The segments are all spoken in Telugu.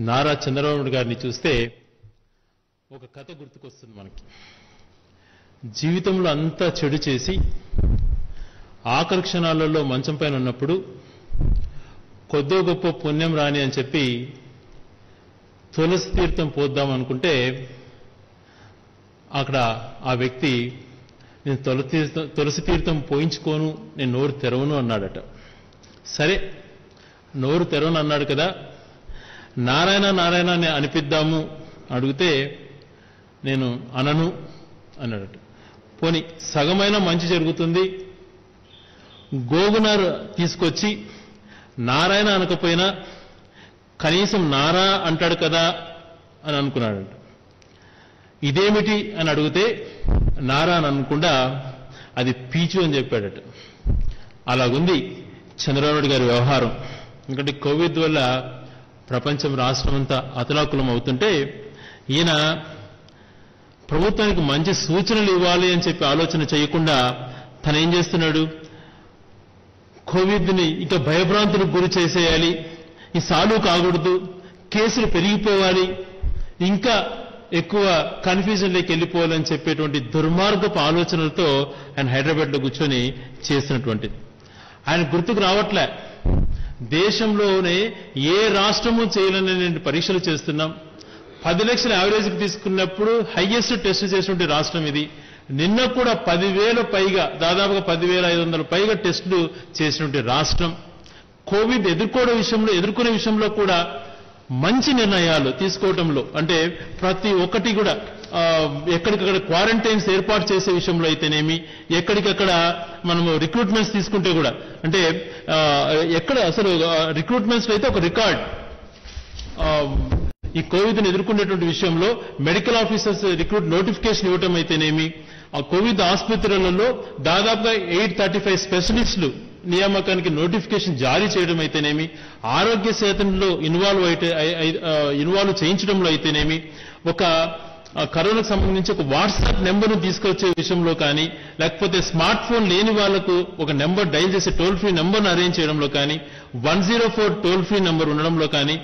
నారా చంద్రబాబు గారిని చూస్తే ఒక కథ గుర్తుకొస్తుంది మనకి. జీవితంలో అంతా చెడు చేసి ఆఖరి క్షణాలలో మంచం పైన ఉన్నప్పుడు కొద్దో గొప్ప పుణ్యం రాని అని చెప్పి తులసి తీర్థం పోద్దాం అనుకుంటే అక్కడ ఆ వ్యక్తి నేను తులసి తులసి తీర్థం పోయించుకోను నేను నోరు తెరవను అన్నాడట. సరే నోరు తెరవను అన్నాడు కదా నారాయణ నారాయణ అని అనిపిద్దాము అడిగితే నేను అనను అన్నాడట. పోని సగమైన మంచి జరుగుతుంది. గోగునారు తీసుకొచ్చి నారాయణ అనకపోయినా కనీసం నారా అంటాడు కదా అని అనుకున్నాడట. ఇదేమిటి అని అడిగితే నారా అని అనుకుండా అది పీచు అని చెప్పాడట. అలాగుంది చంద్రబాబు గారి వ్యవహారం. ఎందుకంటే కోవిడ్ వల్ల ప్రపంచం రాష్ట్రం అంతా అతలాకులం అవుతుంటే ఈయన ప్రభుత్వానికి మంచి సూచనలు ఇవ్వాలి అని చెప్పి ఆలోచన చేయకుండా తను ఏం చేస్తున్నాడు? కోవిడ్ని ఇక భయభ్రాంతులకు గురి చేసేయాలి. ఈ సాలు కాకూడదు. కేసులు పెరిగిపోవాలి. ఇంకా ఎక్కువ కన్ఫ్యూజన్లోకి వెళ్ళిపోవాలని చెప్పేటువంటి దుర్మార్గపు ఆలోచనలతో ఆయన హైదరాబాద్లో కూర్చొని చేసినటువంటిది. ఆయన గుర్తుకు రావట్లే. దేశంలోనే ఏ రాష్ట్రము చేయలేని పరీక్షలు చేస్తున్నాం. పది లక్షల యావరేజ్కి తీసుకున్నప్పుడు హైయెస్ట్ టెస్ట్ చేసినటువంటి రాష్ట్రం ఇది. నిన్న కూడా పదివేల పైగా దాదాపుగా పదివేల ఐదు వందల పైగా టెస్టులు చేసినటువంటి రాష్ట్రం. కోవిడ్ ఎదుర్కోవడం విషయంలో ఎదుర్కొనే విషయంలో కూడా మంచి నిర్ణయాలు తీసుకోవడంలో అంటే ప్రతి ఒక్కటి కూడా ఎక్కడికక్కడ క్వారంటైన్స్ ఏర్పాటు చేసే విషయంలో అయితేనేమి ఎక్కడికక్కడ మనము రిక్రూట్మెంట్స్ తీసుకుంటే కూడా అంటే ఎక్కడ అసలు రిక్రూట్మెంట్స్ అయితే ఒక రికార్డ్. ఈ కోవిడ్ని ఎదుర్కొనేటువంటి విషయంలో మెడికల్ ఆఫీసర్స్ రిక్రూట్ నోటిఫికేషన్ ఇవ్వటం అయితేనేమి ఆ కోవిడ్ ఆసుపత్రులలో దాదాపుగా ఎయిట్ థర్టీ ఫైవ్ స్పెషలిస్టులు నియామకానికి నోటిఫికేషన్ జారీ చేయడం అయితేనేమి ఆరోగ్య సేతనలో ఇన్వాల్వ్ అయితే ఇన్వాల్వ్ చేయించడంలో అయితేనేమి ఒక కరోనాకు సంబంధించి ఒక వాట్సాప్ నెంబర్ను తీసుకొచ్చే విషయంలో కానీ లేకపోతే స్మార్ట్ ఫోన్ లేని వాళ్ళకు ఒక నెంబర్ డైల్ చేసే టోల్ ఫ్రీ నెంబర్ను అరేంజ్ చేయడంలో కానీ one zero four toll free number ఉండడంలో కానీ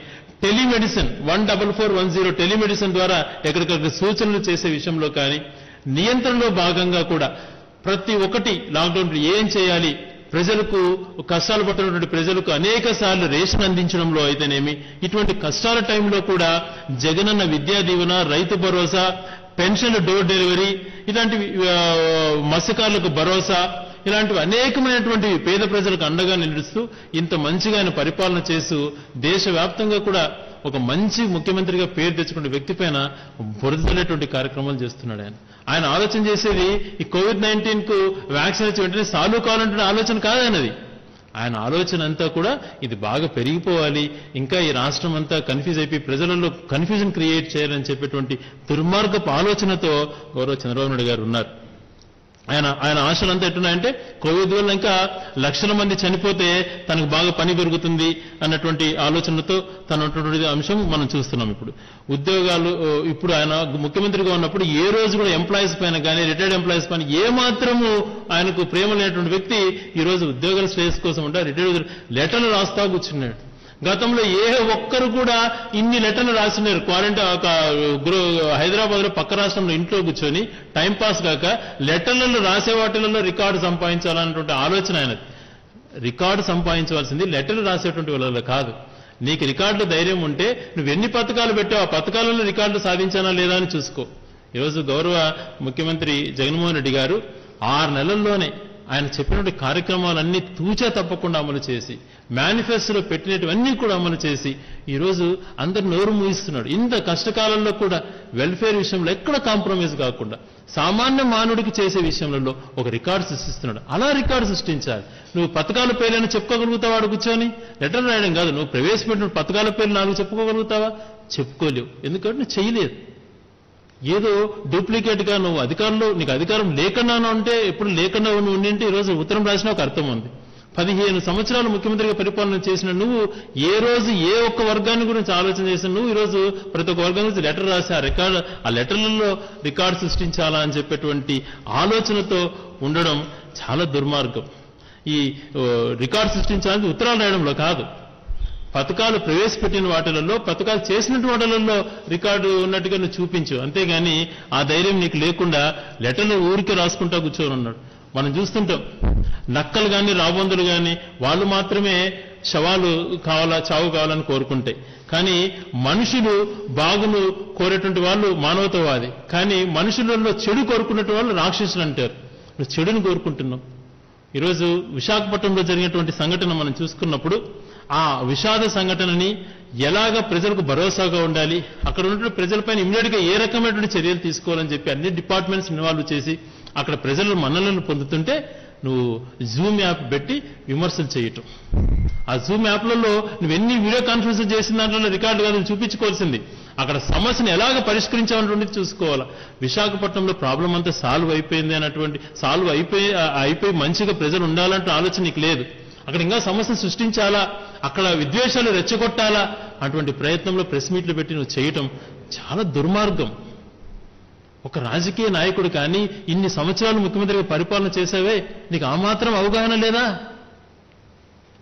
telemedicine one double four one zero telemedicine ద్వారా ఎక్కడికక్కడ సూచనలు చేసే విషయంలో కానీ నియంత్రణలో భాగంగా కూడా ప్రతి ఒక్కటి లాక్డౌన్ ఏం చేయాలి ప్రజలకు కష్టాలు పడుతున్నటువంటి ప్రజలకు అనేక సార్లు రేషన్ అందించడంలో అయితేనేమి ఇటువంటి కష్టాల టైంలో కూడా Jagananna Vidya Deevena Rythu Bharosa pension door delivery ఇలాంటి మత్స్యకారులకు భరోసా ఇలాంటివి అనేకమైనటువంటి పేద ప్రజలకు అండగా నిలుస్తూ ఇంత మంచిగా ఆయన పరిపాలన చేస్తూ దేశవ్యాప్తంగా కూడా ఒక మంచి ముఖ్యమంత్రిగా పేరు తెచ్చుకునే వ్యక్తి పైన బురదలేటువంటి కార్యక్రమాలు చేస్తున్నాడు ఆయన. ఆయన ఆలోచన చేసేది ఈ కోవిడ్ నైన్టీన్కు వ్యాక్సిన్ వచ్చి వెంటనే సాల్వ్ కావాలంటే ఆలోచన కాదన్నది. ఆయన ఆలోచన అంతా కూడా ఇది బాగా పెరిగిపోవాలి. ఇంకా ఈ రాష్ట్రం అంతా కన్ఫ్యూజ్ అయిపోయి ప్రజలలో కన్ఫ్యూజన్ క్రియేట్ చేయాలని చెప్పేటువంటి దుర్మార్గపు ఆలోచనతో గౌరవ చంద్రబాబు నాయుడు గారు ఉన్నారు. ఆయన ఆయన ఆశలు అంతా ఎట్టున్నాయంటే కోవిడ్ వల్ల ఇంకా లక్షల మంది చనిపోతే తనకు బాగా పని పెరుగుతుంది అన్నటువంటి ఆలోచనతో తనటువంటి అంశం మనం చూస్తున్నాం ఇప్పుడు. ఉద్యోగాలు ఇప్పుడు ఆయన ముఖ్యమంత్రిగా ఉన్నప్పుడు ఏ రోజు కూడా ఎంప్లాయీస్ పైన కానీ రిటైర్డ్ ఎంప్లాయీస్ పైన ఏ మాత్రము ఆయనకు ప్రేమ లేనటువంటి వ్యక్తి ఈ రోజు ఉద్యోగాల శ్రేయస్ కోసం ఉంటే రిటైర్డ్ లెటర్లు రాస్తా కూర్చున్నాడు. గతంలో ఏ ఒక్కరు కూడా ఇన్ని లెటర్లు రాసినారు. క్వారంటైన్ ఒక హైదరాబాద్లో పక్క రాష్ట్రంలో ఇంట్లో కూర్చొని టైం పాస్ కాక లెటర్లలో రాసే వాటిలలో రికార్డు సంపాదించాలన్నటువంటి ఆలోచన ఆయనది. రికార్డు సంపాదించవలసింది లెటర్లు రాసేటువంటి వాళ్ళలో కాదు. నీకు రికార్డులు ధైర్యం ఉంటే నువ్వు ఎన్ని పథకాలు పెట్టావు ఆ పథకాలలో రికార్డులు సాధించానా లేదా అని చూసుకో. ఈరోజు గౌరవ ముఖ్యమంత్రి జగన్మోహన్ రెడ్డి గారు ఆరు నెలల్లోనే ఆయన చెప్పినటువంటి కార్యక్రమాలన్నీ తూచా తప్పకుండా అమలు చేసి మేనిఫెస్టోలో పెట్టినటువన్నీ కూడా అమలు చేసి ఈరోజు అందరు నోరు మూయిస్తున్నాడు ఇంత కష్టకాలంలో కూడా వెల్ఫేర్ విషయంలో ఎక్కడ కాంప్రమైజ్ కాకుండా సామాన్య మానవుడికి చేసే విషయంలో ఒక రికార్డు సృష్టిస్తున్నాడు. అలా రికార్డు సృష్టించాలి నువ్వు పథకాల పేర్లను చెప్పుకోగలుగుతావా వాడు కూర్చొని? లెటర్ రాయడం కాదు. నువ్వు ప్రవేశపెట్టిన పథకాల పేర్లు నాకు చెప్పుకోగలుగుతావా? చెప్పుకోలేవు. ఎందుకంటే నువ్వు చేయలేదు. ఏదో డూప్లికేట్గా నువ్వు అధికారంలో నీకు అధికారం లేకుండా ఉంటే ఎప్పుడు లేకుండా నువ్వు ఉండింటే ఈరోజు ఉత్తరం రాసిన ఒక అర్థం ఉంది. పదిహేను సంవత్సరాలు ముఖ్యమంత్రిగా పరిపాలన చేసిన నువ్వు ఏ రోజు ఏ ఒక్క వర్గాన్ని గురించి ఆలోచన చేసిన నువ్వు ఈరోజు ప్రతి ఒక్క వర్గం గురించి లెటర్ రాసి ఆ రికార్డు ఆ లెటర్లలో రికార్డు సృష్టించాలా అని చెప్పేటువంటి ఆలోచనతో ఉండడం చాలా దుర్మార్గం. ఈ రికార్డు సృష్టించాలని ఉత్తరాలు రాయడంలో కాదు. పథకాలు ప్రవేశపెట్టిన వాటిలలో పథకాలు చేసినటువంటి వాటిలలో రికార్డు ఉన్నట్టుగా నువ్వు చూపించు. అంతేగాని ఆ ధైర్యం నీకు లేకుండా లెటర్లు ఊరికే రాసుకుంటా కూర్చొని ఉన్నాడు. మనం చూస్తుంటాం. నక్కలు కానీ రాబందులు కానీ వాళ్ళు మాత్రమే శవాలు కావాలా చావు కావాలని కోరుకుంటాయి. కానీ మనుషులు బాగును కోరేటువంటి వాళ్ళు మానవతావాది. కానీ మనుషులలో చెడు కోరుకున్నటువంటి వాళ్ళు రాక్షసులు అంటారు. నువ్వు చెడుని కోరుకుంటున్నావు. ఈరోజు విశాఖపట్నంలో జరిగినటువంటి సంఘటన మనం చూసుకున్నప్పుడు ఆ విషాద సంఘటనని ఎలాగ ప్రజలకు భరోసాగా ఉండాలి? అక్కడ ఉన్నటువంటి ప్రజలపైన ఇమ్మీడియట్గా ఏ రకమైనటువంటి చర్యలు తీసుకోవాలని చెప్పి అన్ని డిపార్ట్మెంట్స్ ఇన్వాల్వ్ చేసి అక్కడ ప్రజలు మన్నలను పొందుతుంటే నువ్వు జూమ్ యాప్ పెట్టి విమర్శలు చేయటం. ఆ జూమ్ యాప్లలో నువ్వు ఎన్ని వీడియో కాన్ఫరెన్స్ చేసిన దాంట్లో రికార్డు కాదు చూపించుకోవాల్సింది. అక్కడ సమస్యను ఎలాగ పరిష్కరించామన్నటువంటిది చూసుకోవాలా. విశాఖపట్నంలో ప్రాబ్లం అంతా సాల్వ్ అయిపోయింది అన్నటువంటి సాల్వ్ అయిపోయి అయిపోయి మంచిగా ప్రజలు ఉండాలంటే ఆలోచన నీకు లేదు. అక్కడ ఇంకా సమస్యను సృష్టించాలా? అక్కడ విద్వేషాలు రెచ్చగొట్టాలా? అటువంటి ప్రయత్నంలో ప్రెస్ మీట్లు పెట్టి నువ్వు చేయటం చాలా దుర్మార్గం. ఒక రాజకీయ నాయకుడు కానీ ఇన్ని సంవత్సరాలు ముఖ్యమంత్రిగా పరిపాలన చేసావే నీకు ఆ మాత్రం అవగాహన లేదా?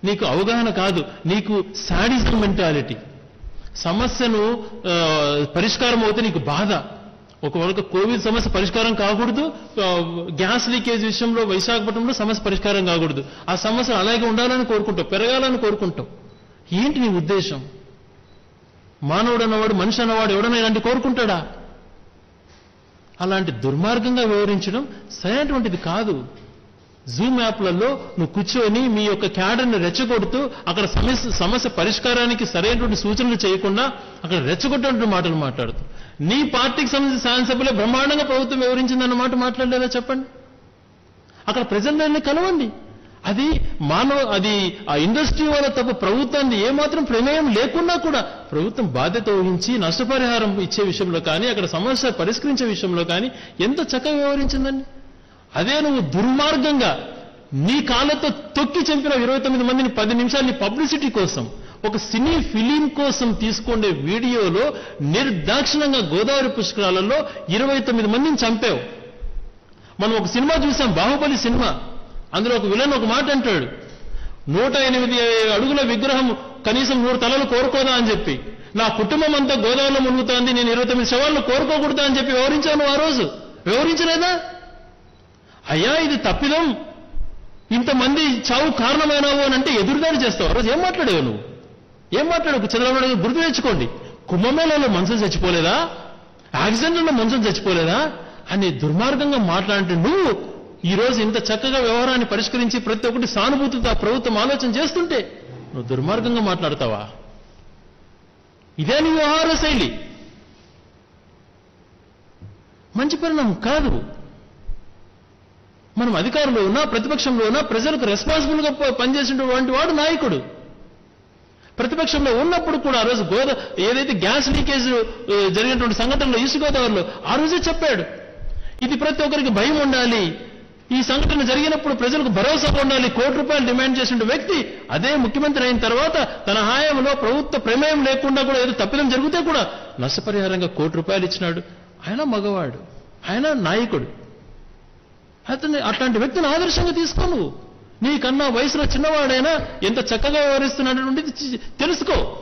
నీకు అవగాహన కాదు నీకు శాడిజం మెంటాలిటీ. సమస్యను పరిష్కారం అవుతే నీకు బాధ. ఒకవేళ కోవిడ్ సమస్య పరిష్కారం కాకూడదు గ్యాస్ లీకేజ్ విషయంలో విశాఖపట్నంలో సమస్య పరిష్కారం కాకూడదు. ఆ సమస్య అలాగే ఉండాలని కోరుకుంటావు పెరగాలని కోరుకుంటావు ఏంటి నీ ఉద్దేశం? మానవుడు అన్నవాడు మనిషి అన్నవాడు ఎవడన్నా ఇలాంటి కోరుకుంటాడా? అలాంటి దుర్మార్గంగా వివరించడం సరైనటువంటిది కాదు. జూమ్ యాప్లలో నువ్వు కూర్చొని మీ యొక్క క్యాడర్ని రెచ్చగొడుతూ అక్కడ సమస్య సమస్య పరిష్కారానికి సరైనటువంటి సూచనలు చేయకుండా అక్కడ రెచ్చగొట్టేటువంటి మాటలు మాట్లాడుతూ. నీ పార్టీకి సంబంధించిన శాసనసభలో బ్రహ్మాండంగా ప్రభుత్వం వివరించిందన్న మాట మాట్లాడలేదా చెప్పండి? అక్కడ ప్రజలందరినీ కలవండి. అది మానవ అది ఆ ఇండస్ట్రీ వాళ్ళ తప్ప ప్రభుత్వాన్ని ఏమాత్రం ప్రమేయం లేకున్నా కూడా ప్రభుత్వం బాధ్యత వహించి నష్టపరిహారం ఇచ్చే విషయంలో కానీ అక్కడ సమస్య పరిష్కరించే విషయంలో కానీ ఎంత చక్కగా వ్యవహరించిందండి. అదే నువ్వు దుర్మార్గంగా నీ కాళ్ళతో తొక్కి చంపిన ఇరవై తొమ్మిది మందిని పది నిమిషాలని పబ్లిసిటీ కోసం ఒక సినీ ఫిలిం కోసం తీసుకునే వీడియోలో నిర్దాక్షిణంగా గోదావరి పుష్కరాలలో ఇరవై తొమ్మిది మందిని చంపావు. మనం ఒక సినిమా చూసాం బాహుబలి సినిమా. అందులో ఒక విలన్ ఒక మాట అంటాడు. నూట ఎనిమిది అడుగుల విగ్రహం కనీసం మూడు తలలు కోరుకోదా అని చెప్పి. నా కుటుంబం అంతా గోదావరిలో మునుగుతోంది నేను ఇరవై తొమ్మిది శవాలను కోరుకోకూడదా అని చెప్పి వివరించాను ఆ రోజు. వివరించలేదా? అయ్యా ఇది తప్పిదం. ఇంతమంది చావు కారణమైనావు అని అంటే ఎదురుదాడి చేస్తావు. ఆ రోజు ఏం మాట్లాడేవు నువ్వు? ఏం మాట్లాడవు? చంద్రబాబు నాయుడు గుర్తు తెచ్చుకోండి. కుంభమేళలో మనుషులు చచ్చిపోలేదా? యాక్సిడెంట్లలో మనుషులు చచ్చిపోలేదా? అని దుర్మార్గంగా మాట్లాడితే నువ్వు ఈ రోజు ఇంత చక్కగా వ్యవహారాన్ని పరిష్కరించి ప్రతి ఒక్కటి సానుభూతితో ప్రభుత్వం ఆలోచన చేస్తుంటే నువ్వు దుర్మార్గంగా మాట్లాడతావా? ఇదే నీ వ్యవహార శైలి. మంచి పరిణామం కాదు. మనం అధికారంలో ఉన్నా ప్రతిపక్షంలో ఉన్నా ప్రజలకు రెస్పాన్సిబుల్గా పనిచేసినటువంటి వాడు నాయకుడు. ప్రతిపక్షంలో ఉన్నప్పుడు కూడా ఆ రోజు గోదా ఏదైతే గ్యాస్ లీకేజ్ జరిగినటువంటి సంఘటనలో ఈస్ట్ గోదావరిలో ఆ రోజే చెప్పాడు. ఇది ప్రతి ఒక్కరికి భయం ఉండాలి. ఈ సంఘటన జరిగినప్పుడు ప్రజలకు భరోసా ఉండాలి కోటి రూపాయలు డిమాండ్ చేసిన వ్యక్తి అదే ముఖ్యమంత్రి అయిన తర్వాత తన హాయంలో ప్రభుత్వ ప్రమేయం లేకుండా కూడా ఏదో తప్పిదం జరిగితే కూడా నష్టపరిహారంగా కోటి రూపాయలు ఇచ్చినాడు. ఆయన మగవాడు ఆయన నాయకుడు. అతని అట్లాంటి వ్యక్తిని ఆదర్శంగా తీసుకో నువ్వు. నీకన్నా వయసులో చిన్నవాడైనా ఎంత చక్కగా వ్యవహరిస్తున్నటువంటిది తెలుసుకో.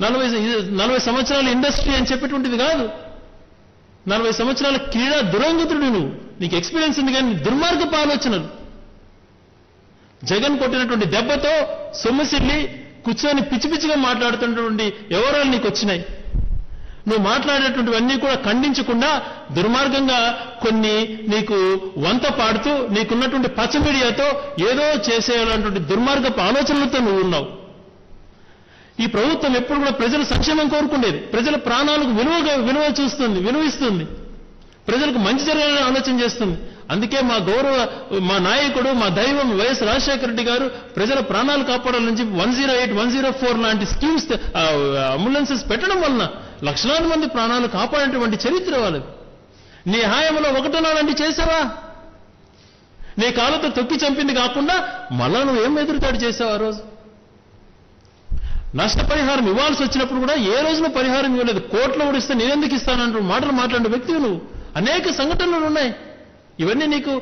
నలభై నలభై సంవత్సరాల ఇండస్ట్రీ అని చెప్పేటువంటిది కాదు. నలభై సంవత్సరాల క్రీడా దురంగతుడు నువ్వు. నీకు ఎక్స్పీరియన్స్ ఉంది కానీ దుర్మార్గపు ఆలోచనలు జగన్ కొట్టినటువంటి దెబ్బతో సొమ్ముసిల్లి కూర్చొని పిచ్చి పిచ్చిగా మాట్లాడుతున్నటువంటి వివరాలు నీకు వచ్చినాయి. నువ్వు మాట్లాడేటువంటివన్నీ కూడా ఖండించకుండా దుర్మార్గంగా కొన్ని నీకు వంత పాడుతూ నీకున్నటువంటి పచ్చ మీడియాతో ఏదో చేసేటువంటి దుర్మార్గపు ఆలోచనలతో నువ్వు ఉన్నావు. ఈ ప్రభుత్వం ఎప్పుడు కూడా ప్రజల సంక్షేమం కోరుకునేది ప్రజల ప్రాణాలకు విలువగా విలువ చూస్తుంది విలువిస్తుంది ప్రజలకు మంచి జరగాలని ఆలోచన చేస్తుంది. అందుకే మా గౌరవ మా నాయకుడు మా దైవం వైఎస్ రాజశేఖర రెడ్డి గారు ప్రజల ప్రాణాలు కాపాడాలని చెప్పి one zero eight one zero four లాంటి స్కీమ్స్ అంబులెన్సెస్ పెట్టడం వలన లక్షలాది మంది ప్రాణాలు కాపాడేటువంటి చరిత్ర వాళ్ళది. నీ హాయంలో ఒకటనాలంటే చేసావా నీ కాళ్ళతో తొక్కి చంపింది కాకుండా మళ్ళా నువ్వు ఏం ఎదురుదాడి చేసావు ఆ రోజు? నష్టపరిహారం ఇవ్వాల్సి వచ్చినప్పుడు కూడా ఏ రోజున పరిహారం ఇవ్వలేదు. కోట్లు ఉడిస్తే నేనెందుకు ఇస్తానంటూ మాటలు మాట్లాడే వ్యక్తివి నువ్వు. అనేక సంఘటనలు ఉన్నాయి. ఇవన్నీ నీకు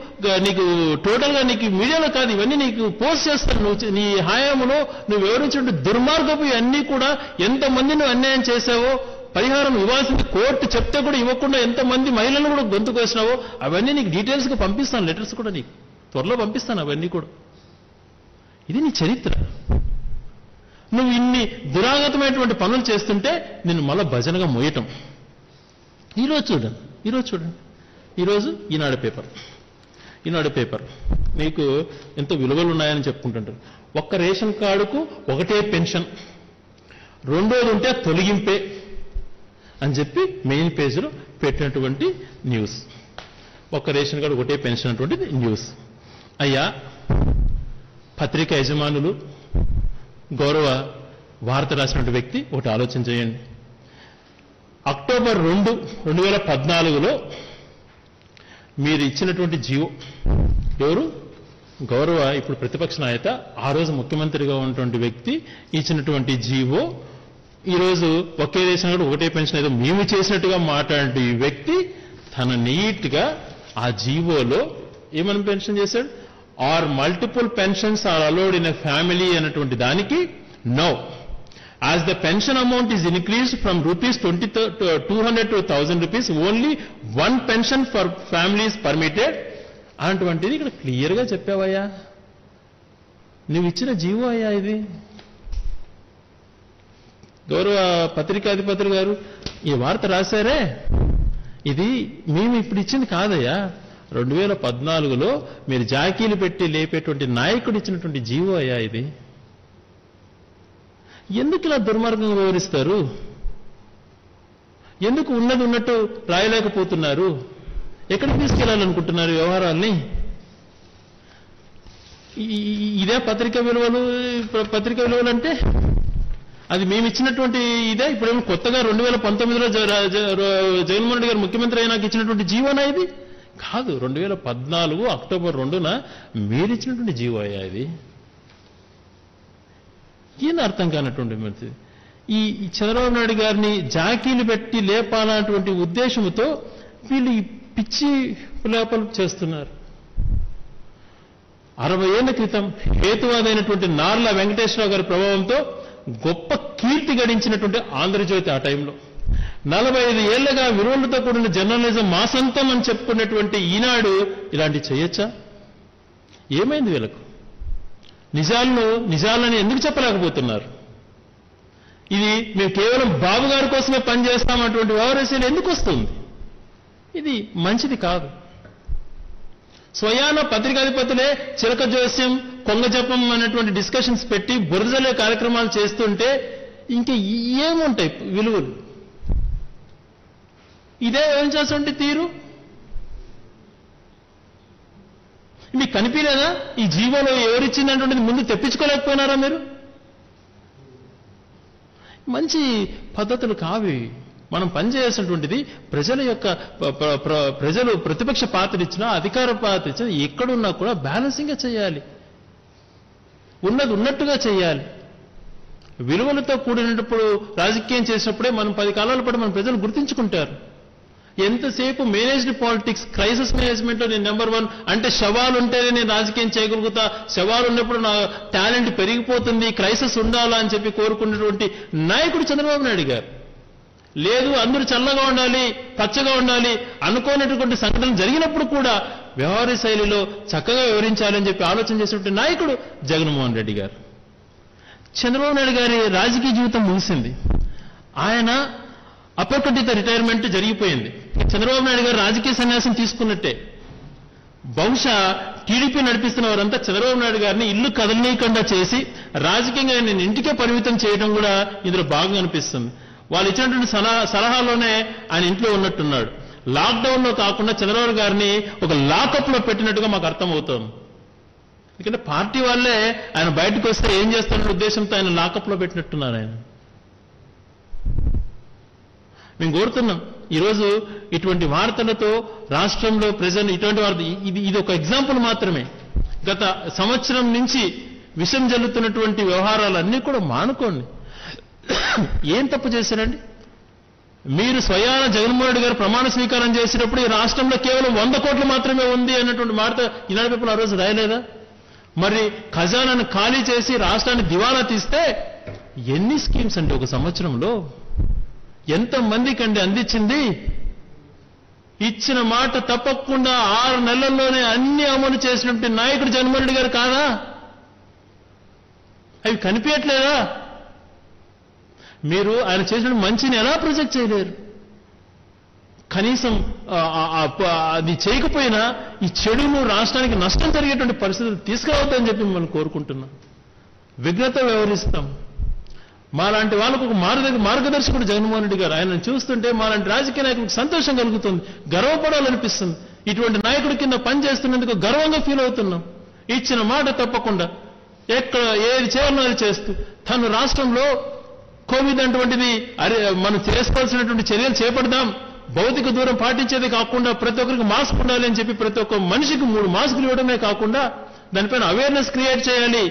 నీకు టోటల్గా నీకు మీడియాలో కాదు ఇవన్నీ నీకు పోస్ట్ చేస్తాను. నువ్వు నీ హాయంలో నువ్వు వివరించిన దుర్మార్గపు ఇవన్నీ కూడా ఎంతమంది నువ్వు అన్యాయం చేశావో పరిహారం ఇవ్వాల్సింది కోర్టు చెప్తే కూడా ఇవ్వకుండా ఎంతమంది మహిళలు కూడా గొంతు కోసినావో అవన్నీ నీకు డీటెయిల్స్గా పంపిస్తాను లెటర్స్ కూడా నీకు. త్వరలో పంపిస్తాను అవన్నీ కూడా. ఇది నీ చరిత్ర. నువ్వు ఇన్ని దురాగతమైనటువంటి పనులు చేస్తుంటే నేను మళ్ళా భజనగా మోయటం. ఈరోజు చూడండి. ఈరోజు చూడండి. ఈరోజు ఈనాడు పేపర్. ఈనాడు పేపర్. మీకు ఎంతో విలువలు ఉన్నాయని చెప్పుకుంటుంటారు. ఒక్క రేషన్ కార్డుకు ఒకటే పెన్షన్. రెండోది ఉంటే తొలగింపే అని చెప్పి మెయిన్ పేజీలో పెట్టినటువంటి న్యూస్. ఒక్క రేషన్ కార్డు ఒకటే పెన్షన్ అటువంటిది న్యూస్. అయ్యా పత్రిక యజమానులు గౌరవ వార్త రాసినటువంటి వ్యక్తి ఒకటి ఆలోచన చేయండి. అక్టోబర్ రెండు రెండు వేల పద్నాలుగులో మీరు ఇచ్చినటువంటి జీవో. ఎవరు? గౌరవ ఇప్పుడు ప్రతిపక్ష నాయత ఆ రోజు ముఖ్యమంత్రిగా ఉన్నటువంటి వ్యక్తి ఇచ్చినటువంటి జీవో. ఈరోజు ఒకే దేశం కూడా ఒకటే పెన్షన్ ఏదో మేము చేసినట్టుగా మాట్లాడే ఈ వ్యక్తి తన నీట్గా ఆ జీవోలో ఏమని పెన్షన్ చేశాడు? Are multiple pensions are allowed in a family అన్నటువంటి దానికి no. As the pension amount is increased from rupees 20 to 200 to 1000 rupees only one pension for families permitted. అటువంటిది ఇక్కడ క్లియర్గా చెప్పావయ్యా. నువ్వు ఇచ్చిన జీవో అయ్యా ఇది. గౌరవ పత్రికాధిపతులు గారు ఈ వార్త రాశారే? ఇది మేము ఇప్పుడు ఇచ్చింది కాదయ్యా. రెండు వేల పద్నాలుగులో మీరు జాకీలు పెట్టి లేపేటువంటి నాయకుడు ఇచ్చినటువంటి జీవో అయ్యా ఇది. ఎందుకు ఇలా దుర్మార్గంగా వివరిస్తారు ఎందుకు ఉన్నది ఉన్నట్టు రాయలేకపోతున్నారు? ఎక్కడికి తీసుకెళ్ళాలనుకుంటున్నారు వ్యవహారాల్ని? ఇదే పత్రిక విలువలు పత్రిక విలువలు అంటే అది మేము ఇచ్చినటువంటి ఇదే? ఇప్పుడేమో కొత్తగా రెండు వేల పంతొమ్మిదిలో జగన్మోహన్ రెడ్డి గారు ముఖ్యమంత్రి అయినాక ఇచ్చినటువంటి జీవోనా ఇది? కాదు రెండు వేల పద్నాలుగు అక్టోబర్ రెండున మీరు ఇచ్చినటువంటి జీవో అయ్యా ఇది? ఈయన అర్థం కానటువంటి మంచిది ఈ చంద్రబాబు నాయుడు గారిని జాకీలు పెట్టి లేపాలన్నటువంటి ఉద్దేశంతో వీళ్ళు ఈ పిచ్చి లేపలు చేస్తున్నారు. అరవై ఏళ్ళ క్రితం హేతువాదైనటువంటి నార్ల వెంకటేశ్వరరావు గారి ప్రభావంతో గొప్ప కీర్తి గడించినటువంటి ఆంధ్రజ్యోతి ఆ టైంలో. నలభై ఐదు ఏళ్ళుగా విలువలతో కూడిన జర్నలిజం మా సొంతం అని చెప్పుకున్నటువంటి ఈనాడు ఇలాంటి చేయొచ్చా? ఏమైంది వీళ్ళకు? నిజాలను నిజాలని ఎందుకు చెప్పలేకపోతున్నారు? ఇది మేము కేవలం బాబు గారి కోసమే పనిచేస్తామన్నటువంటి వ్యవహారశైలి ఎందుకు వస్తుంది? ఇది మంచిది కాదు. స్వయాన పత్రికాధిపతులే చిలక జోస్యం కొంగ జపం అనేటువంటి డిస్కషన్స్ పెట్టి బురదలే కార్యక్రమాలు చేస్తుంటే ఇంకా ఏముంటాయి విలువలు? ఇదే వివరించాల్సి తీరు? మీకు కనిపించలేదా? ఈ జీవోలో ఎవరిచ్చిందంటుండేది ముందు తెప్పించుకోలేకపోయినారా మీరు? మంచి పద్ధతులు కావి. మనం పనిచేయాల్సినటువంటిది ప్రజల యొక్క ప్ర- ప్రజలు ప్రతిపక్ష పాత్ర ఇచ్చినా అధికార పాత్ర ఇచ్చినా ఎక్కడున్నా కూడా బ్యాలెన్సింగ్గా చేయాలి. ఉన్నది ఉన్నట్టుగా చేయాలి. విలువలతో కూడినప్పుడు రాజకీయం చేసినప్పుడే మనం పది కాలాల పాటు మన ప్రజలు గుర్తించుకుంటారు. ఎంతసేపు మేనేజ్డ్ పాలిటిక్స్ క్రైసిస్ మేనేజ్మెంట్లో నేను నెంబర్ వన్ అంటే శవాలు ఉంటేనే నేను రాజకీయం చేయగలుగుతా. శవాలు ఉన్నప్పుడు నా టాలెంట్ పెరిగిపోతుంది క్రైసిస్ ఉండాలా అని చెప్పి కోరుకున్నటువంటి నాయకుడు చంద్రబాబు నాయుడు గారు. లేదు అందరూ చల్లగా ఉండాలి పచ్చగా ఉండాలి అనుకోనటువంటి సంఘటన జరిగినప్పుడు కూడా వ్యవహార శైలిలో చక్కగా వివరించాలని చెప్పి ఆలోచన చేసినటువంటి నాయకుడు జగన్మోహన్ రెడ్డి గారు. చంద్రబాబు నాయుడు గారి రాజకీయ జీవితం ముగిసింది. ఆయన అప్రకటిత రిటైర్మెంట్ జరిగిపోయింది. చంద్రబాబు నాయుడు గారు రాజకీయ సన్యాసం తీసుకున్నట్టే. బహుశా టీడీపీ నడిపిస్తున్న వారంతా చంద్రబాబు నాయుడు గారిని ఇల్లు కదలనీయకుండా చేసి రాజకీయంగా నేను ఇంటికే పరిమితం చేయడం కూడా ఇందులో బాగా అనిపిస్తుంది. వాళ్ళు ఇచ్చినటువంటి సలహా సలహాలోనే ఆయన ఇంట్లో ఉన్నట్టున్నాడు. లాక్డౌన్లో కాకుండా చంద్రబాబు గారిని ఒక లాకప్లో పెట్టినట్టుగా మాకు అర్థమవుతోంది. ఎందుకంటే పార్టీ వాళ్ళే ఆయన బయటకు వస్తే ఏం చేస్తారన్న ఉద్దేశంతో ఆయన లాకప్లో పెట్టినట్టున్నారు ఆయన. మేము కోరుతున్నాం. ఈరోజు ఇటువంటి వార్తలతో రాష్ట్రంలో ప్రజలు ఇటువంటి వార్త ఇది ఇది ఒక ఎగ్జాంపుల్ మాత్రమే. గత సంవత్సరం నుంచి విషం జల్లుతున్నటువంటి వ్యవహారాలన్నీ కూడా మానుకోండి. ఏం తప్పు చేశారండి? మీరు స్వయాన జగన్మోహన్ రెడ్డి గారు ప్రమాణ స్వీకారం చేసినప్పుడు ఈ రాష్ట్రంలో కేవలం వంద కోట్లు మాత్రమే ఉంది అన్నటువంటి వార్త ఈనాడు పేపర్లు ఆ రోజు రాయలేదా? మరి ఖజానాను ఖాళీ చేసి రాష్ట్రాన్ని దివాలా తీస్తే ఎన్ని స్కీమ్స్ అండి ఒక సంవత్సరంలో? ఎంత అండి అందించింది? ఇచ్చిన మాట తప్పకుండా ఆరు నెలల్లోనే అన్ని అమలు చేసినటువంటి నాయకుడు జగన్మోహన్ గారు కాదా? అవి కనిపించట్లేదా? మీరు ఆయన చేసిన మంచిని ఎలా ప్రొజెక్ట్ చేయలేరు? కనీసం అది చేయకపోయినా ఈ చెడును రాష్ట్రానికి నష్టం జరిగేటువంటి పరిస్థితులు తీసుకురావద్దని చెప్పి మనం కోరుకుంటున్నాం విఘ్నత వ్యవహరిస్తాం. మాలాంటి వాళ్ళకు ఒక మార్గ మార్గదర్శకుడు జగన్మోహన్ రెడ్డి గారు. ఆయన చూస్తుంటే మాలాంటి రాజకీయ నాయకులకు సంతోషం కలుగుతుంది గర్వపడాలనిపిస్తుంది. ఇటువంటి నాయకుడి కింద పనిచేస్తున్నందుకు గర్వంగా ఫీల్ అవుతున్నాం. ఇచ్చిన మాట తప్పకుండా ఎక్కడ ఏది చేయాలో చేస్తూ తను రాష్ట్రంలో కోవిడ్ అటువంటిది అరే మనం చేసుకోవాల్సినటువంటి చర్యలు చేపడదాం. భౌతిక దూరం పాటించేది కాకుండా ప్రతి ఒక్కరికి మాస్క్ ఉండాలి అని చెప్పి ప్రతి ఒక్క మనిషికి మూడు మాస్కులు ఇవ్వడమే కాకుండా దానిపైన అవేర్నెస్ క్రియేట్ చేయాలి.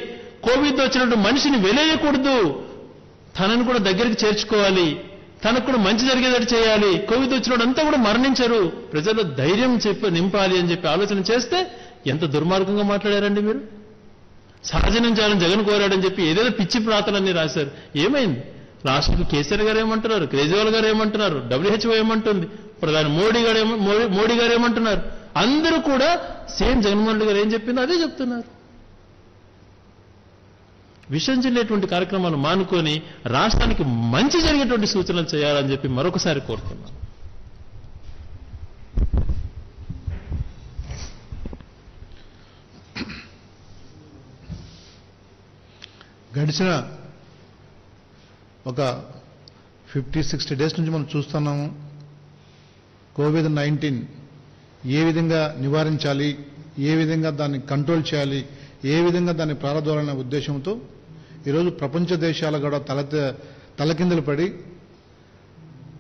కోవిడ్ వచ్చినట్టు మనిషిని వెలేయకూడదు. తనను కూడా దగ్గరికి చేర్చుకోవాలి. తనకు కూడా మంచి జరిగేటట్టు చేయాలి. కోవిడ్ వచ్చినప్పుడు అంతా కూడా మరణించరు. ప్రజల్లో ధైర్యం చెప్పి నింపాలి అని చెప్పి ఆలోచన చేస్తే ఎంత దుర్మార్గంగా మాట్లాడారండి మీరు? సహజనం చేయాలని జగన్ కోరాడని చెప్పి ఏదేదో పిచ్చి ప్రాతలన్నీ రాశారు. ఏమైంది? రాష్ట్రపతి కేసీఆర్ గారు ఏమంటున్నారు? కేజ్రీవాల్ గారు ఏమంటున్నారు? డబ్ల్యూహెచ్ఓ ఏమంటుంది? ప్రధాని మోడీ గారు మోడీ మోడీ గారు ఏమంటున్నారు? అందరూ కూడా సేమ్ జగన్మోహన్ రెడ్డి గారు ఏం చెప్పిందో అదే చెప్తున్నారు. విషం చెల్లేటువంటి కార్యక్రమాలు మానుకొని రాష్ట్రానికి మంచి జరిగేటువంటి సూచనలు చేయాలని చెప్పి మరొకసారి కోరుతున్నాను గడిచిన ఒక ఫిఫ్టీ సిక్స్టీ డేస్ నుంచి మనం చూస్తున్నాము కోవిడ్ నైన్టీన్ ఏ విధంగా నివారించాలి ఏ విధంగా దాన్ని కంట్రోల్ చేయాలి ఏ విధంగా దాన్ని ప్రారంభాలనే ఉద్దేశంతో ఈరోజు ప్రపంచ దేశాలు కూడా తల తలకిందులు పడి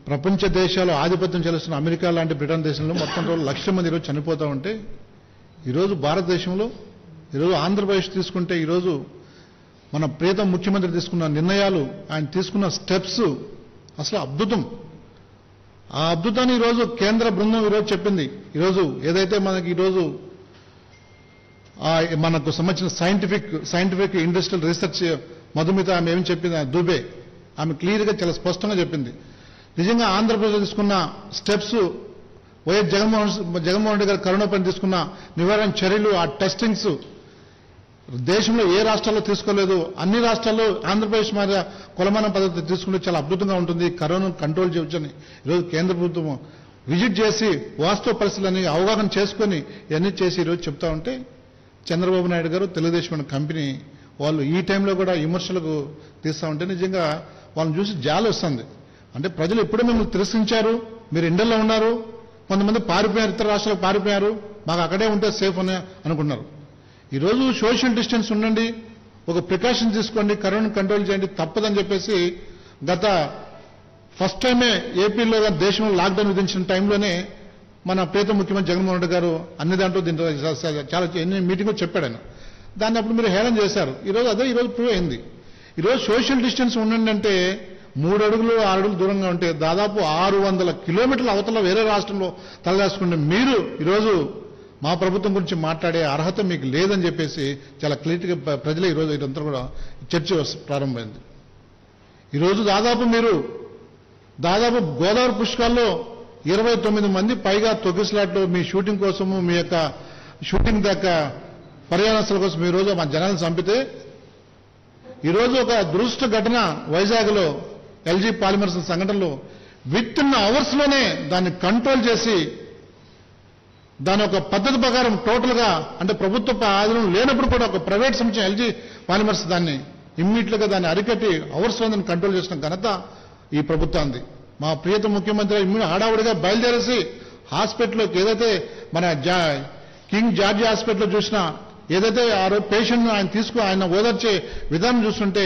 ప్రపంచ దేశాలు ఆధిపత్యం చేస్తున్న అమెరికా లాంటి బ్రిటన్ దేశంలో మొత్తం రోజు లక్షల మంది ఈరోజు చనిపోతూ ఉంటే ఈరోజు భారతదేశంలో ఈరోజు ఆంధ్రప్రదేశ్ తీసుకుంటే ఈరోజు మన ప్రీతం ముఖ్యమంత్రి తీసుకున్న నిర్ణయాలు ఆయన తీసుకున్న స్టెప్స్ అసలు అద్భుతం. ఆ అద్భుతాన్ని ఈరోజు కేంద్ర బృందం ఈరోజు చెప్పింది. ఈరోజు ఏదైతే మనకి ఈరోజు మనకు సంబంధించిన scientific scientific industrial research Madhumita ఆమె ఏమి చెప్పింది? దుబే. ఆమె క్లియర్గా చాలా స్పష్టంగా చెప్పింది. నిజంగా ఆంధ్రప్రదేశ్ తీసుకున్న steps YS Jaganmohan Jaganmohan Reddy garu corona పైన తీసుకున్న నివారణ చర్యలు ఆ టెస్టింగ్స్ దేశంలో ఏ రాష్ట్రాల్లో తీసుకోలేదు. అన్ని రాష్ట్రాల్లో ఆంధ్రప్రదేశ్ మీద కొలమాన పద్ధతి తీసుకుంటే చాలా అద్భుతంగా ఉంటుంది. కరోనా కంట్రోల్ చేయొచ్చని ఈరోజు కేంద్ర ప్రభుత్వం విజిట్ చేసి వాస్తవ పరిస్థితులని అవగాహన చేసుకొని ఇవన్నీ చేసి ఈరోజు చెప్తా ఉంటే చంద్రబాబు నాయుడు గారు తెలుగుదేశం కంపెనీ వాళ్ళు ఈ టైంలో కూడా విమర్శలకు తీస్తా ఉంటే నిజంగా వాళ్ళని చూసి జాలి వస్తుంది. అంటే ప్రజలు ఎప్పుడో మిమ్మల్ని తిరస్కరించారు? మీరు ఇండల్లో ఉన్నారు. కొంతమంది పారిపోయారు ఇతర రాష్ట్రాలకు పారిపోయారు. మాకు అక్కడే ఉంటే సేఫ్ అని అనుకున్నారు ఈరోజు సోషల్ డిస్టెన్స్ ఉండండి. ఒక ప్రికాషన్ తీసుకోండి. కరోనా కంట్రోల్ చేయండి. తప్పదని చెప్పేసి గత ఫస్ట్ టైమే ఏపీలో దేశంలో లాక్డౌన్ విధించిన టైంలోనే మన ప్రీతం ముఖ్యమంత్రి జగన్మోహన్ రెడ్డి గారు అన్ని దాంట్లో దీంట్లో చాలా ఎన్ని మీటింగ్ చెప్పాడు ఆయన. దాన్ని అప్పుడు మీరు హేళన చేశారు. ఈరోజు అదే ఈరోజు ప్రూవ్ అయింది. ఈరోజు సోషల్ డిస్టెన్స్ ఉండండి అంటే మూడు అడుగులు ఆరు అడుగులు దూరంగా ఉంటే దాదాపు ఆరు వందల కిలోమీటర్ల అవతల వేరే రాష్ట్రంలో తలదాచుకుంటే మీరు ఈరోజు మా ప్రభుత్వం గురించి మాట్లాడే అర్హత మీకు లేదని చెప్పేసి చాలా క్లియర్గా ప్రజలు ఈరోజు ఇదంతా కూడా చర్చ ప్రారంభమైంది. ఈరోజు దాదాపు మీరు దాదాపు గోదావరి పుష్కాల్లో ఇరవై తొమ్మిది మంది పైగా తొక్కిసలాట్లు మీ షూటింగ్ కోసము మీ యొక్క షూటింగ్ దాకా పర్యావరణాల కోసం ఈరోజు రోజు మా జనాలను చంపితే ఈరోజు ఒక దురుష్ట ఘటన వైజాగ్లో ఎల్జీ పాలిమర్స్ సంఘటనలో విత్ ఇన్ అవర్స్లోనే దాన్ని కంట్రోల్ చేసి దాని ఒక పద్ధతి ప్రకారం టోటల్గా అంటే ప్రభుత్వ ఆధీనం లేనప్పుడు కూడా ఒక ప్రైవేట్ సంస్థ ఎల్జీ పాలిమర్స్ దాన్ని ఇమ్మీడియట్గా దాన్ని అరికట్టి అవర్స్లో దాన్ని కంట్రోల్ చేసిన ఘనత ఈ ప్రభుత్వానికి మా ప్రియత ముఖ్యమంత్రి ఇమ్మీ హడావుడిగా బయలుదేరేసి హాస్పిటల్లోకి ఏదైతే మన జా కింగ్ జార్జి హాస్పిటల్లో చూసినా ఏదైతే ఆ రోజు పేషెంట్ ఆయన తీసుకు ఆయన ఓదార్చే విధానం చూస్తుంటే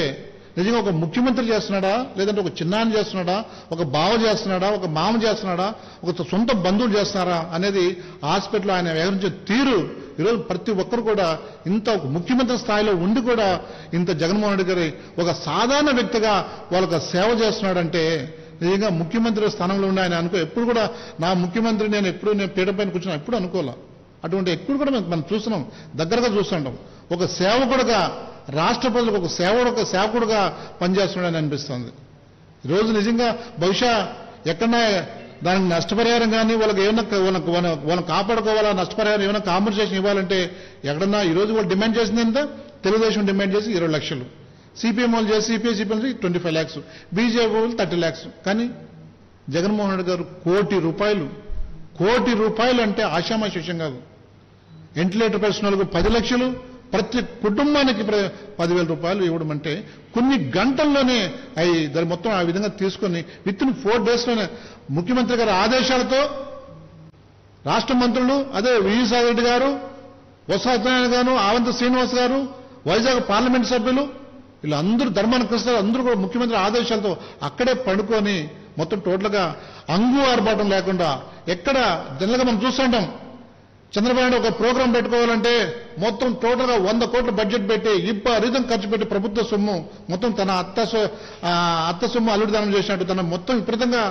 నిజంగా ఒక ముఖ్యమంత్రి చేస్తున్నాడా? లేదంటే ఒక చిన్నాన్న చేస్తున్నాడా? ఒక బావ చేస్తున్నాడా? ఒక మామ చేస్తున్నాడా? ఒక సొంత బంధువులు చేస్తున్నారా? అనేది హాస్పిటల్ ఆయన వ్యవహరించే తీరు ఈరోజు ప్రతి ఒక్కరు కూడా ఇంత ఒక ముఖ్యమంత్రి స్థాయిలో ఉండి కూడా ఇంత జగన్మోహన్ రెడ్డి గారి ఒక సాధారణ వ్యక్తిగా వాళ్ళకి సేవ చేస్తున్నాడంటే నిజంగా ముఖ్యమంత్రి స్థానంలో ఉండే ఆయన అనుకో ఎప్పుడు కూడా నా ముఖ్యమంత్రి నేను ఎప్పుడు నేను పీట పైన కూర్చున్నా ఎప్పుడు అనుకోలే అటువంటి ఎప్పుడు కూడా మనం- మనం చూస్తున్నాం దగ్గరగా చూస్తుంటాం ఒక సేవకుడుగా రాష్ట్ర ప్రజలకు ఒక సేవకుడు ఒక సేవకుడుగా పనిచేస్తున్నాడని అనిపిస్తుంది. ఈరోజు నిజంగా బహుశా ఎక్కడన్నా దానికి నష్టపరిహారం కానీ వాళ్ళకి ఏమైనా వాళ్ళకి వాళ్ళని కాపాడుకోవాలా నష్టపరిహారం ఏమైనా కాంపెన్సేషన్ ఇవ్వాలంటే ఎక్కడన్నా ఈరోజు వాళ్ళు డిమాండ్ చేసింది ఎంత? తెలుగుదేశం డిమాండ్ చేసి ఇరవై లక్షలు. సిపిఎం వాళ్ళు చేసి CPI CPM twenty five lakhs BJP వాళ్ళు థర్టీ ల్యాక్స్ కానీ జగన్మోహన్ రెడ్డి గారు కోటి రూపాయలు కోటి రూపాయలు అంటే ఆషామాషి విషయం కాదు. వెంటిలేటర్ పరిచిన పది లక్షలు ప్రతి కుటుంబానికి పదివేల రూపాయలు ఇవ్వడం అంటే కొన్ని గంటల్లోనే అవి దాని మొత్తం ఆ విధంగా తీసుకొని విత్ ఇన్ ఫోర్ డేస్లోనే ముఖ్యమంత్రి గారి ఆదేశాలతో రాష్ట్ర మంత్రులు అదే విజయసాయి రెడ్డి గారు బొత్స గారు ఆవంత శ్రీనివాస్ గారు వైజాగ్ పార్లమెంట్ సభ్యులు వీళ్ళందరూ ధర్మాన కృష్ణ అందరూ కూడా ముఖ్యమంత్రి ఆదేశాలతో అక్కడే పడుకొని మొత్తం టోటల్గా అంగు ఆర్భాటం లేకుండా ఎక్కడ జనరల్గా మనం చూస్తుంటాం చంద్రబాబు నాయుడు ఒక ప్రోగ్రాం పెట్టుకోవాలంటే మొత్తం టోటల్గా వంద కోట్ల బడ్జెట్ పెట్టి విపరీతం ఖర్చు పెట్టి ప్రభుత్వ సొమ్ము మొత్తం తన అత్త అత్త సొమ్ము అల్లుడిదానం చేసినట్టు తన మొత్తం విపరీతంగా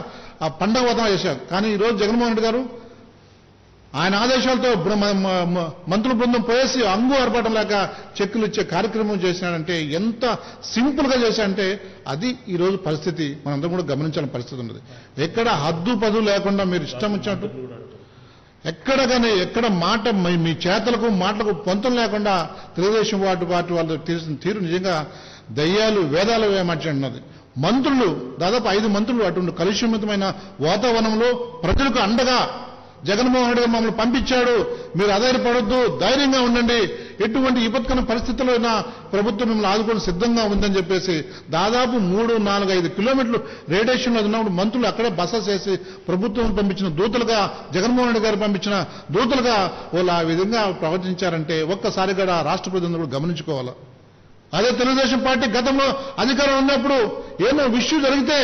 పండగ వదనం చేశారు. కానీ ఈ రోజు జగన్మోహన్ రెడ్డి గారు ఆయన ఆదేశాలతో మంత్రుల బృందం పోయేసి అంగు ఆర్పాటం లేక చెక్కులు ఇచ్చే కార్యక్రమం చేసినాడంటే ఎంత సింపుల్గా చేశాడంటే అది ఈరోజు పరిస్థితి. మనందరం కూడా గమనించాల్సిన పరిస్థితి ఉన్నది. ఎక్కడ హద్దు పదు లేకుండా మీరు ఇష్టం వచ్చినట్టు ఎక్కడ కానీ ఎక్కడ మాట మీ- మీ చేతలకు మాటలకు పొంతం లేకుండా తెలుగుదేశం వాటి పార్టీ వాళ్ళు తీసిన తీరు నిజంగా దయ్యాలు వేదాలు వేయమంటున్నది. మంత్రులు దాదాపు ఐదు మంత్రులు అటువంటి కలుషితమైన వాతావరణంలో ప్రజలకు అండగా జగన్మోహన్ రెడ్డి మమ్మల్ని పంపించాడు. మీరు అధైర్యపడొద్దు ధైర్యంగా ఉండండి. ఎటువంటి విపత్కర పరిస్థితుల్లో అయినా ప్రభుత్వం మిమ్మల్ని ఆదుకోవడం సిద్ధంగా ఉందని చెప్పేసి దాదాపు మూడు నాలుగు ఐదు కిలోమీటర్లు రేడియేషన్లో ఉన్నప్పుడు మంత్రులు అక్కడే బస చేసి ప్రభుత్వం పంపించిన దూతలుగా జగన్మోహన్ రెడ్డి గారు పంపించిన దూతలుగా వాళ్ళు ఆ విధంగా ప్రవర్తించారంటే ఒక్కసారి కూడా రాష్ట్ర ప్రజలందరూ గమనించుకోవాలి? అదే తెలుగుదేశం పార్టీ గతంలో అధికారం ఉన్నప్పుడు ఏదో విషయం జరిగితే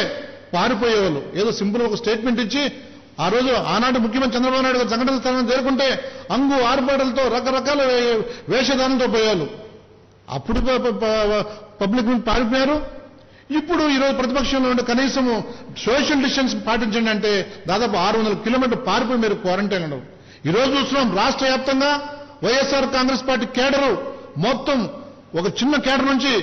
పారిపోయేవాళ్ళు. ఏదో సింపుల్ ఒక స్టేట్మెంట్ ఇచ్చి ఆ రోజు ఆనాటి ముఖ్యమంత్రి చంద్రబాబు నాయుడు గారు సంఘటన స్థానం చేరుకుంటే అంగు ఆర్పాటలతో రకరకాల వేషధానంతో పోయారు. అప్పుడు పబ్లిక్ నుండి పారిపోయారు. ఇప్పుడు ఈరోజు ప్రతిపక్షంలో ఉండే కనీసము సోషల్ డిస్టెన్స్ పాటించండి అంటే దాదాపు ఆరు వందల కిలోమీటర్లు పారిపోయి మీరు క్వారంటైన్ ఉండవు ఈ రోజు చూస్తున్నాం రాష్ట్ర వ్యాప్తంగా వైఎస్ఆర్ కాంగ్రెస్ పార్టీ కేడరు మొత్తం ఒక చిన్న కేడర్ నుంచి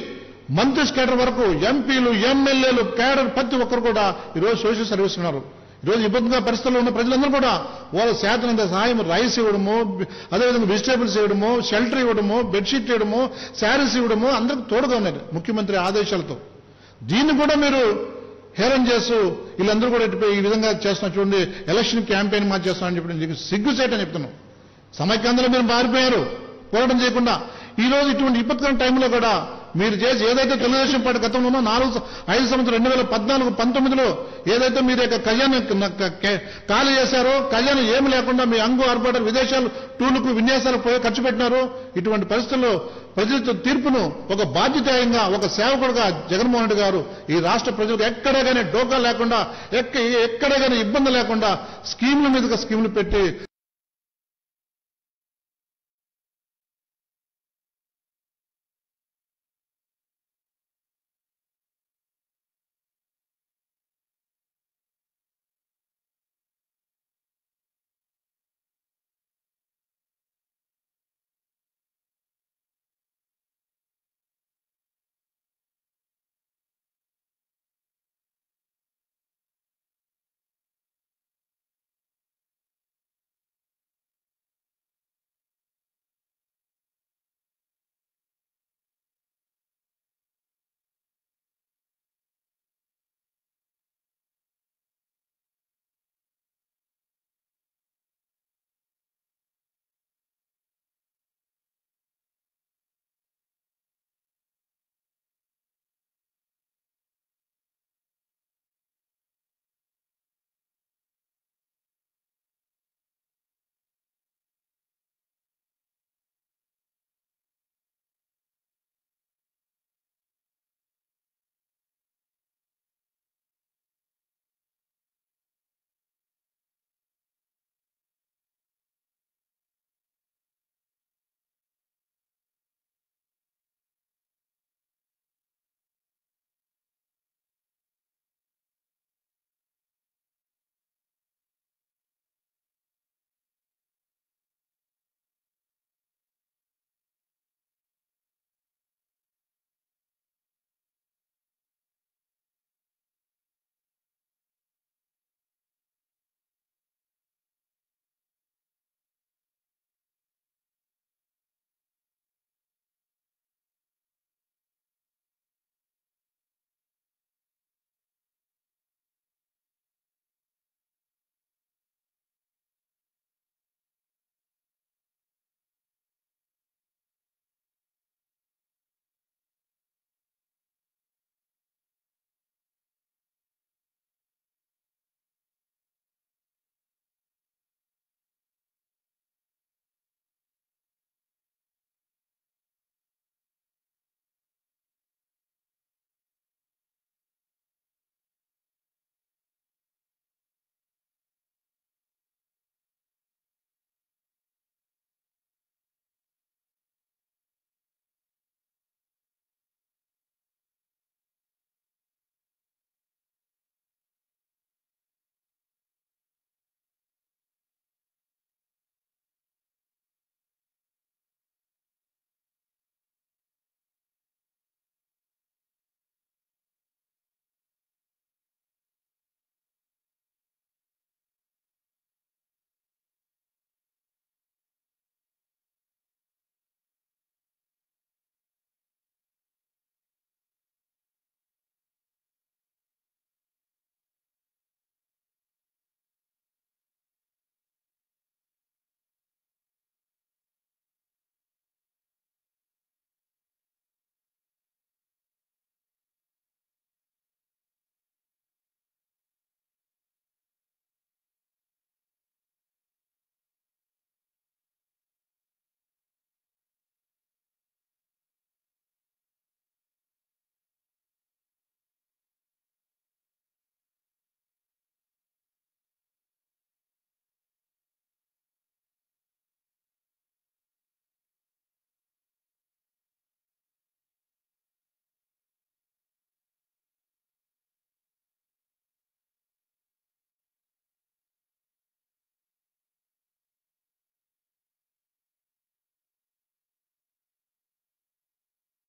మంత్రి కేడర్ వరకు ఎంపీలు ఎమ్మెల్యేలు కేడర్ ప్రతి ఒక్కరు కూడా ఈరోజు సోషల్ సర్వీస్ ఉన్నారు. ఈరోజు ఇబ్బందిగా పరిస్థితుల్లో ఉన్న ప్రజలందరూ కూడా వాళ్ళ శాతనంత సహాయం రైస్ ఇవ్వడము అదేవిధంగా వెజిటేబుల్స్ ఇవ్వడము షెల్టర్ ఇవ్వడము బెడ్షీట్ ఇవ్వడము శారీస్ ఇవ్వడము అందరికి తోడుగా ఉన్నారు ముఖ్యమంత్రి ఆదేశాలతో. దీన్ని కూడా మీరు హేరం చేస్తూ వీళ్ళందరూ కూడా ఇటుపై ఈ విధంగా చేస్తున్నా చూడండి ఎలక్షన్ క్యాంపెయిన్ మా చేస్తామని చెప్పి సిగ్గు సిగ్గుసేటని చెప్తున్నాం సమైక్యాంధ్రలో మీరు మారిపోయారు. పోరాటం చేయకుండా. ఈ రోజు ఇటువంటి విపత్కర టైంలో కూడా మీరు చేసి ఏదైతే తెలుగుదేశం పార్టీ గతంలో ఉన్నో నాలుగు ఐదు సంవత్సరం రెండు వేల పద్నాలుగు పంతొమ్మిదిలో ఏదైతే మీరు యొక్క ఖజానా ఖాళీ చేశారో కళ్యాణం ఏమి లేకుండా మీ అంగు ఆర్పాటాలు విదేశాలు టూర్లకు విన్యాసాలు పోయి ఖర్చు పెట్టినారు. ఇటువంటి పరిస్థితుల్లో ప్రజల తీర్పును ఒక బాధ్యతాయంగా ఒక సేవకుడుగా జగన్మోహన్ రెడ్డి గారు ఈ రాష్ట్ర ప్రజలకు ఎక్కడ కానీ డోకా లేకుండా ఎక్క ఎక్కడ కానీ ఇబ్బంది లేకుండా స్కీముల మీదుగా స్కీములు పెట్టి